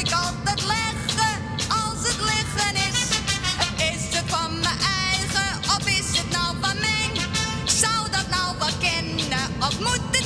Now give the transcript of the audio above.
ik altijd leggen als het liggen is. Is het van mijn eigen of is het nou van mij? Zou dat nou wel kennen of moet